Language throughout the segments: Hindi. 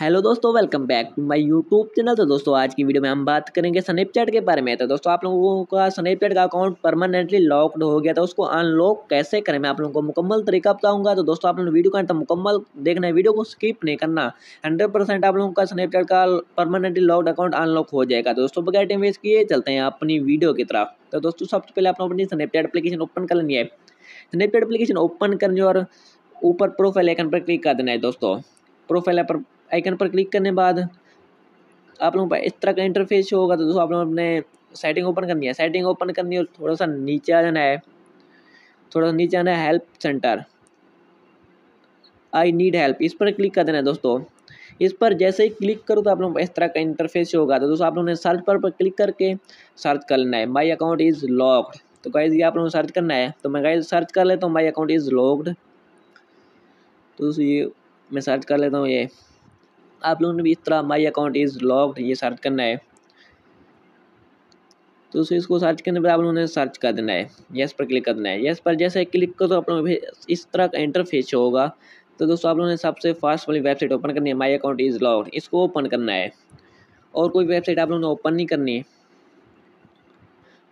हेलो दोस्तों, welcome back to my YouTube channel. तो दोस्तों, आज की वीडियो में हम बात करेंगे स्नैपचैट के बारे में। तो दोस्तों, आप लोगों का स्नैपचैट का अकाउंट परमानेंटली लॉक्ड हो गया था, उसको अनलॉक कैसे करें, मैं आप लोगों को मुकम्मल तरीका बताऊँगा। तो दोस्तों, आप लोगों वीडियो का मुकम्मल देखना है, वीडियो को स्किप नहीं करना। हंड्रेड परसेंट आप लोगों का स्नैपचैट का परमानेंटली लॉक्ड अकाउंट अनलॉक हो जाएगा। तो दोस्तों, बगैर टाइम वेस्ट किए चलते हैं अपनी वीडियो की तरफ़। तो दोस्तों, सबसे पहले आप लोग अपनी स्नैपचैट अपलीकेशन ओपन कर लेनी है। स्नैपचैट अपलीकेशन ओपन करने और ऊपर प्रोफ़ाइल आइकन पर क्लिक कर देना है दोस्तों। प्रोफ़ाइल पर आइकन पर क्लिक करने बाद आप लोगों पर इस तरह का इंटरफेस होगा तो दोस्तों आप लोग अपने सेटिंग ओपन करनी है। सेटिंग ओपन करनी है और थोड़ा सा नीचे आ जाना है। थोड़ा सा नीचे आना है help centre I need help इस पर क्लिक कर देना है दोस्तों। इस पर जैसे ही क्लिक करो तो आप लोगों को इस तरह का इंटरफेस होगा। तो दोस्तों आप लोगों ने सर्च पर, पर क्लिक करके सर्च कर लेना है। माई अकाउंट इज़ लॉक्ड तो गाइज़ ये आप लोगों को सर्च करना है। तो मैं गाइज़ सर्च कर लेता हूँ। माई अकाउंट इज़ लॉक्ड तो ये मैं सर्च कर लेता हूँ ये। आप लोगों ने भी इस तरह माई अकाउंट इज़ लॉक्ड ये सर्च करना है। तो इसको सर्च करने पर आप लोगों ने सर्च कर देना है। यस पर क्लिक कर देना है। यस पर जैसे क्लिक करो तो आप लोगों इस तरह का इंटरफेस होगा। तो दोस्तों, आप लोगों ने सबसे फास्ट वाली वेबसाइट ओपन करनी है। माई अकाउंट इज़ लॉक्ड इसको ओपन करना है। और कोई वेबसाइट आप लोगों ने ओपन नहीं करनी है।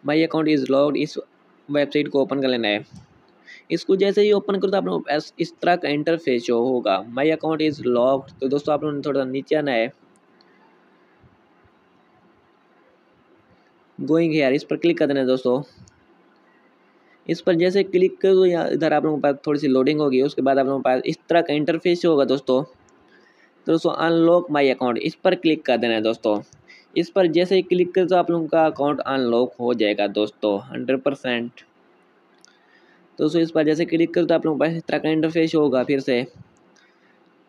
माई अकाउंट इज़ लॉक्ड इस वेबसाइट को ओपन कर लेना है। इसको जैसे ही ओपन करो तो आप लोग इस तरह का इंटरफेस जो होगा माई अकाउंट इज़ लॉक्ड तो दोस्तों, आप लोगों ने थोड़ा नीचे आना है। गोइंग हेयर इस पर क्लिक कर देना दोस्तों। इस पर जैसे क्लिक करो तो यहाँ, इधर आप लोगों के पास थोड़ी सी लोडिंग होगी, उसके बाद आप लोगों के पास इस तरह का इंटरफेस होगा दोस्तों। तो दोस्तों अनलॉक माई अकाउंट इस पर क्लिक कर देना है दोस्तों। इस पर जैसे ही क्लिक करो तो आप लोगों का अकाउंट अनलॉक हो जाएगा दोस्तों हंड्रेड परसेंट तो दोस्तों इस पर जैसे क्लिक करो तो आप लोगों पास इस तरह का इंटरफेस होगा फिर से।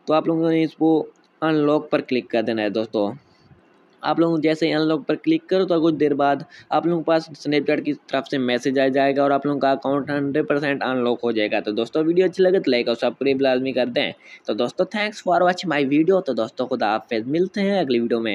तो आप लोगों ने इसको अनलॉक पर क्लिक कर देना है दोस्तों। आप लोग जैसे अनलॉक पर क्लिक करो तो कुछ देर बाद आप लोगों के पास स्नैपचैट की तरफ़ से मैसेज आ जाएगा और आप लोगों का अकाउंट हंड्रेड परसेंट अनलॉक हो जाएगा। तो दोस्तों, वीडियो अच्छी लगे तो लाइक और सब्सक्राइब लाजमी कर दें। तो दोस्तों thanks for watching my video तो दोस्तों, खुदा आप मिलते हैं अगली वीडियो में।